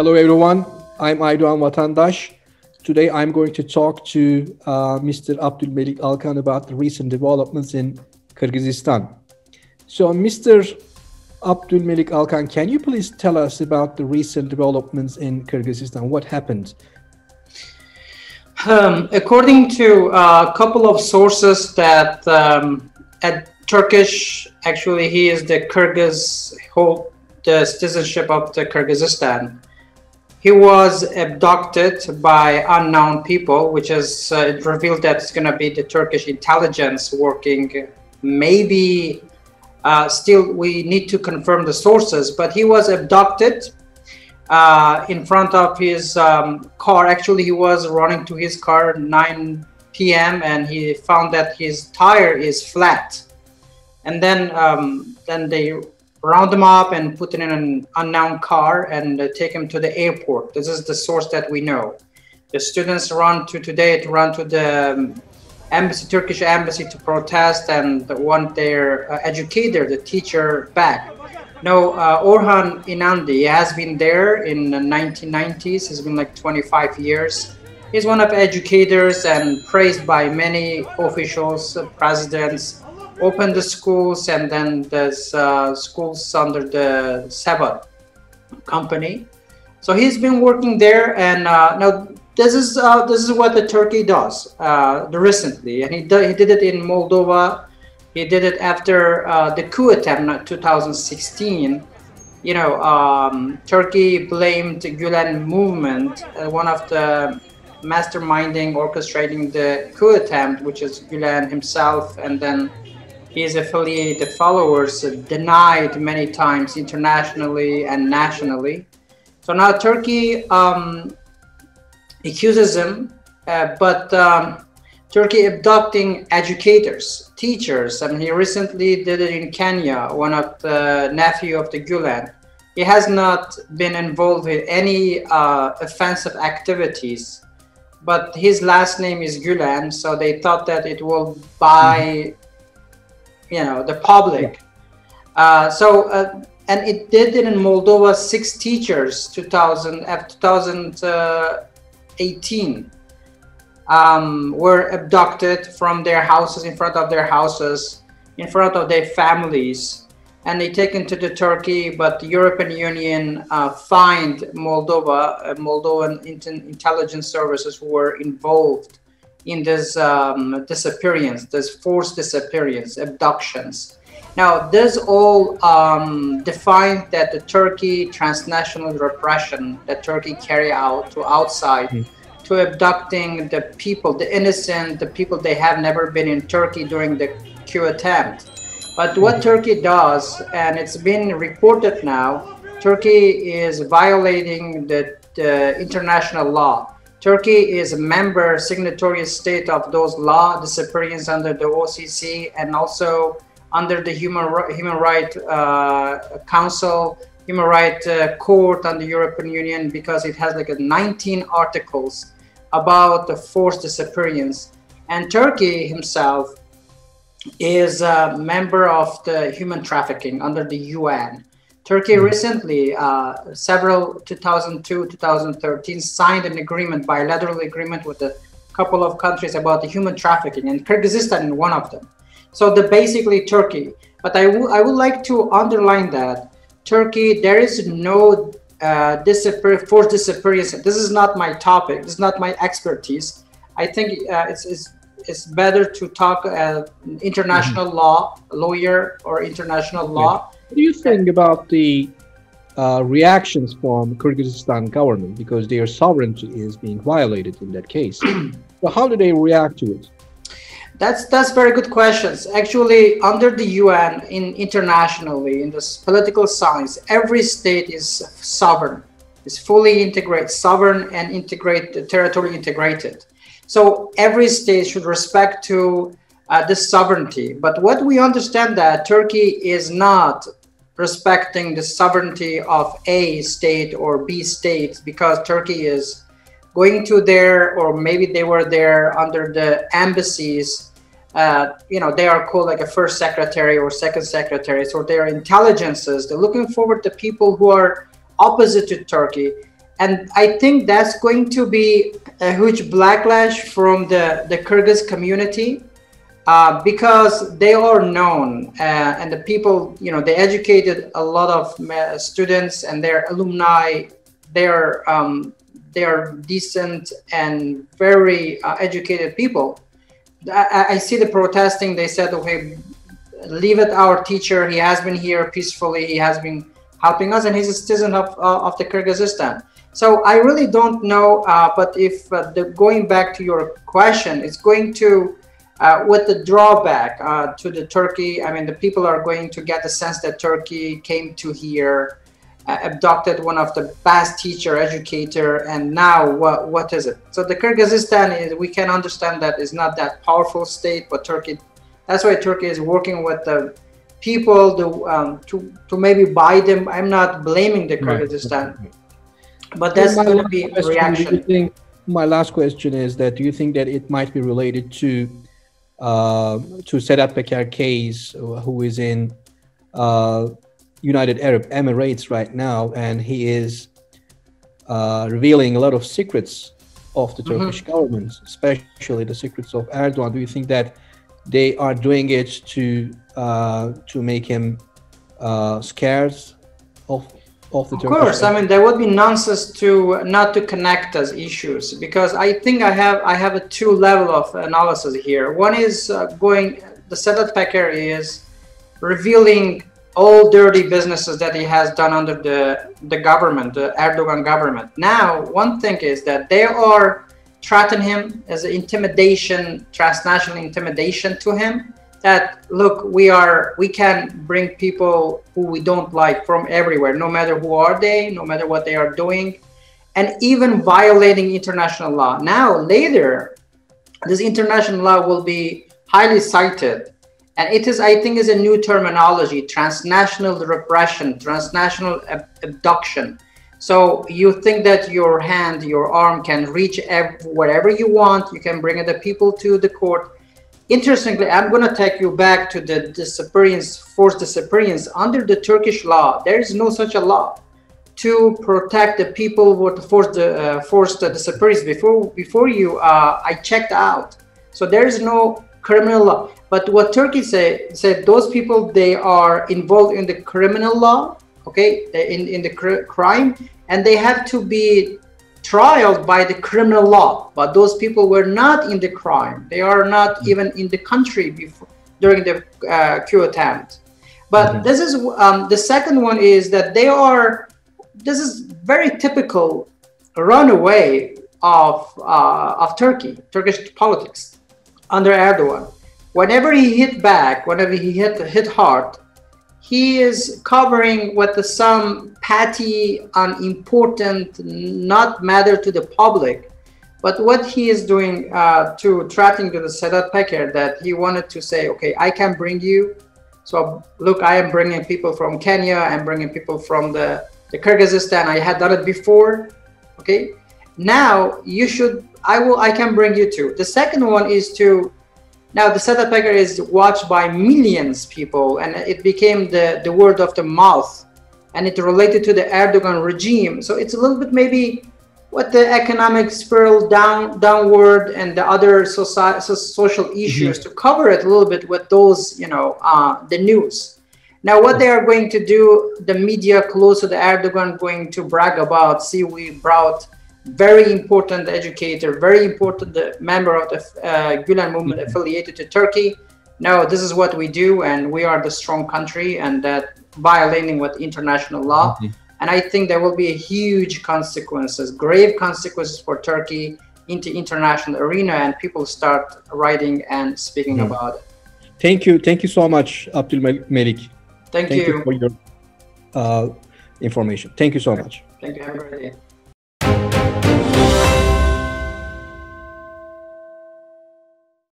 Hello, everyone. I'm Aydoğan Vatandaş. Today, I'm going to talk to uh, Mr. Abdulmelik Alkan about the recent developments in Kyrgyzstan. So, Mr. Abdul Abdulmelik Alkan, can you please tell us about the recent developments in Kyrgyzstan? What happened? Um, according to a couple of sources that um, at Turkish, actually, he is the Kyrgyz, hold the citizenship of the Kyrgyzstan he was abducted by unknown people, which is uh, revealed that it's going to be the Turkish intelligence working. Maybe uh, still we need to confirm the sources, but he was abducted uh, in front of his um, car. Actually, he was running to his car 9 p.m. and he found that his tire is flat. And then, um, then they round them up and put them in an unknown car and uh, take them to the airport. This is the source that we know. The students run to today to run to the um, embassy, Turkish embassy to protest and want their uh, educator, the teacher, back. No, uh, Orhan Inandı has been there in the 1990s. It's been like 25 years. He's one of educators and praised by many officials, presidents, open the schools and then there's uh, schools under the Sapat company. So he's been working there and uh, now this is uh, this is what the Turkey does uh, recently and he, he did it in Moldova. He did it after uh, the coup attempt in 2016. You know, um, Turkey blamed Gulen movement, uh, one of the masterminding, orchestrating the coup attempt, which is Gulen himself, and then his affiliated followers denied many times internationally and nationally. So now Turkey um, accuses him, uh, but um, Turkey abducting educators, teachers. I mean, he recently did it in Kenya, one of the nephew of the Gulen. He has not been involved in any uh, offensive activities, but his last name is Gulen, so they thought that it will buy you know the public. Uh, so uh, and it did it in Moldova. Six teachers, 2000 2018, um, were abducted from their houses in front of their houses, in front of their families, and they taken to the Turkey. But the European Union uh, fined Moldova, uh, Moldovan intelligence services who were involved in this um, disappearance, this forced disappearance, abductions. Now, this all um, defines that the Turkey transnational repression that Turkey carry out to outside, mm. to abducting the people, the innocent, the people they have never been in Turkey during the coup attempt. But what mm. Turkey does, and it's been reported now, Turkey is violating the, the international law Turkey is a member signatory state of those law disciplines under the OCC and also under the Human Human Rights uh, Council, Human Rights uh, Court and the European Union because it has like 19 articles about the forced disappearance. And Turkey himself is a member of the human trafficking under the UN. Turkey mm. recently, uh, several 2002, 2013, signed an agreement, bilateral agreement with a couple of countries about the human trafficking, and Kyrgyzstan is one of them. So the basically Turkey. But I, I would like to underline that Turkey, there is no uh, disappear, forced disappearance. This is not my topic. This is not my expertise. I think uh, it's, it's, it's better to talk uh, international mm -hmm. law, lawyer or international law. Yeah what do you think about the uh, reactions from Kyrgyzstan government because their sovereignty is being violated in that case? so how do they react to it? That's that's very good questions. Actually, under the UN, in internationally, in this political science, every state is sovereign, is fully integrated, sovereign and integrate territory integrated. So every state should respect to uh, this sovereignty. But what we understand that Turkey is not respecting the sovereignty of A state or B state because Turkey is going to there, or maybe they were there under the embassies. Uh, you know, they are called like a first secretary or second secretary. So their intelligences, they're looking forward to people who are opposite to Turkey. and I think that's going to be a huge backlash from the, the Kyrgyz community uh, because they are known uh, and the people, you know, they educated a lot of students and their alumni. They're um, they're decent and very uh, educated people. I, I, see the protesting. They said, okay, leave it our teacher. He has been here peacefully. He has been helping us, and he's a citizen of uh, of the Kyrgyzstan. So I really don't know, uh, but if the, going back to your question, it's going to, uh, with the drawback uh, to the Turkey, I mean, the people are going to get the sense that Turkey came to here, uh, abducted one of the best teacher, educator, and now what, what is it? So the Kyrgyzstan is, we can understand that is not that powerful state, but Turkey, that's why Turkey is working with the people to, um, to, to maybe buy them. I'm not blaming the Kyrgyzstan. Right but that's going to be a reaction. Think, my last question is that do you think that it might be related to uh, to Sedat Peker case, who is in uh, United Arab Emirates right now, and he is uh, revealing a lot of secrets of the mm-hmm. Turkish government, especially the secrets of Erdogan. Do you think that they are doing it to uh, to make him uh, scared of of the of course i mean there would be nonsense to not to connect as issues because i think i have i have a two level of analysis here. One is uh, going the Sedat Peker is revealing all dirty businesses that he has done under the the government the erdogan government. Now one thing is that they are threatening him as an intimidation transnational intimidation to him that look we are we can bring people who we don't like from everywhere no matter who are they no matter what they are doing and even violating international law. Now later this international law will be highly cited and it is i think is a new terminology transnational repression transnational ab- abduction. So you think that your hand your arm can reach ev- wherever you want you can bring the people to the court Interestingly, I'm going to take you back to the disappearance, forced disappearance. Under the Turkish law, there is no such a law to protect the people were forced, uh, forced disappearance. Before, before you, uh, I checked out. So there is no criminal law. But what Turkey said, said those people, they are involved in the criminal law, okay, in, in the cr- crime, and they have to be trialed by the criminal law, but those people were not in the crime. They are not mm-hmm. even in the country before during the uh, coup attempt. But mm-hmm. this is um, the second one is that they are. This is very typical runaway of uh, of Turkey, Turkish politics under Erdogan. Whenever he hit back, whenever he hit hit hard, he is covering what the some petty, unimportant, not matter to the public. But what he is doing uh, to threatening to the Sedat Peker that he wanted to say, okay, I can bring you. So look, I am bringing people from Kenya. I'm bringing people from the, the Kyrgyzstan. I had done it before. Okay. Now you should, I will, I can bring you too. The second one is to now the Sedat Peker is watched by millions people and it became the, the word of the mouth and it related to the Erdogan regime. So it's a little bit maybe what the economic spiral down downward and the other soci- social mm-hmm. issues mm-hmm. to cover it a little bit with those, you know, uh, the news. Now, what they are going to do, the media close to the Erdogan going to brag about, see, we brought very important educator, very important member of the uh, Gulen movement mm-hmm. affiliated to Turkey. No, this is what we do, and we are the strong country, and that violating with international law. Mm-hmm. And I think there will be a huge consequences, grave consequences for Turkey into international arena, and people start writing and speaking mm-hmm. about it. Thank you, thank you so much, Abdul Malik. Thank, thank you. you. for your uh, information. Thank you so much. Thank you. Have a great day.